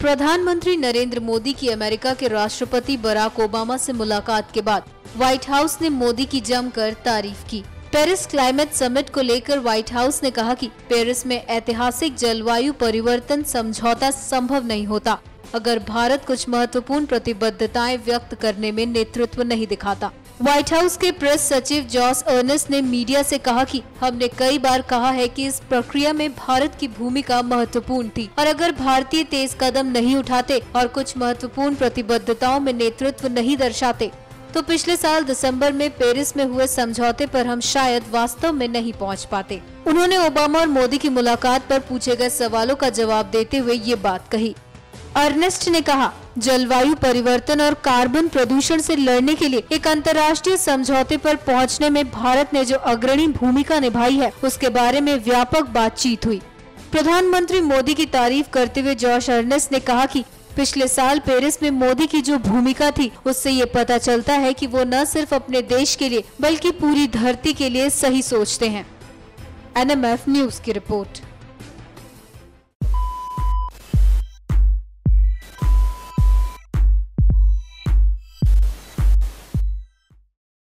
प्रधानमंत्री नरेंद्र मोदी की अमेरिका के राष्ट्रपति बराक ओबामा से मुलाकात के बाद व्हाइट हाउस ने मोदी की जमकर तारीफ़ की। पेरिस क्लाइमेट समिट को लेकर व्हाइट हाउस ने कहा कि पेरिस में ऐतिहासिक जलवायु परिवर्तन समझौता संभव नहीं होता। अगर भारत कुछ महत्वपूर्ण प्रतिबद्धताएँ व्यक्त करने में नेतृत्व नहीं दिखाता। व्हाइट हाउस के प्रेस सचिव जॉस अर्नेस्ट ने मीडिया से कहा कि हमने कई बार कहा है कि इस प्रक्रिया में भारत की भूमिका महत्वपूर्ण थी। और अगर भारतीय तेज कदम नहीं उठाते और कुछ महत्वपूर्ण प्रतिबद्धताओं में नेतृत्व नहीं दर्शाते तो पिछले साल दिसंबर में पेरिस में हुए समझौते पर हम शायद वास्तव में नहीं पहुँच पाते। उन्होंने ओबामा और मोदी की मुलाकात पर पूछे गए सवालों का जवाब देते हुए ये बात कही। अर्नेस्ट ने कहा, जलवायु परिवर्तन और कार्बन प्रदूषण से लड़ने के लिए एक अंतर्राष्ट्रीय समझौते पर पहुँचने में भारत ने जो अग्रणी भूमिका निभाई है, उसके बारे में व्यापक बातचीत हुई। प्रधानमंत्री मोदी की तारीफ़ करते हुए जॉर्ज अर्नेस्ट ने कहा कि पिछले साल पेरिस में मोदी की जो भूमिका थी, उससे ये पता चलता है कि वो न सिर्फ़ अपने देश के लिए, बल्कि पूरी धरती के लिए सही सोचते हैं। एनएमएफ न्यूज़ की रिपोर्ट।